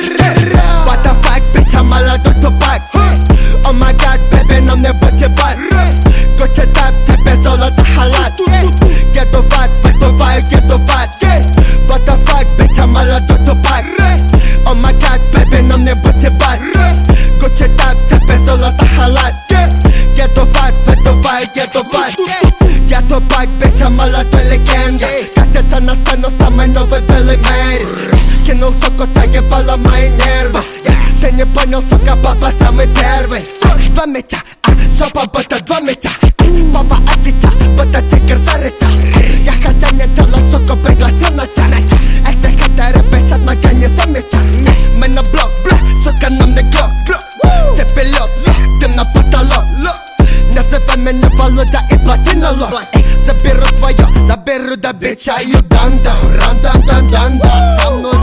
What the fuck, bitch, I'm all out of pack Oh my god, baby, na mnie bocie bat Gocie tap, tepę zola the halat Get the fat, fuck the fire, get the fat What the fuck, bitch, I'm all out of pack Oh my god, baby, na mnie bocie bat Gocie tap, tepę zola the halat Get the fat, fuck the fire, get the fat Ja to pack, bitch, I'm all out of legend. Kacie czana stanu, same nowe belly man. мэр Кинул соку, та ебала мои нервы Ты не понял, сука, папа самый первый А, Два меча, а, жопа будто два меча Папа от дитя, будто тигр зарыча Я хозяин тела, сука, пригласил на чай Эти хейтеры бесят, но я не замечаю Мы на блок, бля, сука, нам не глок Цепи лед, дым на потолок Называй меня Володя и платинолог Заберу твое, заберу до бича и дан дан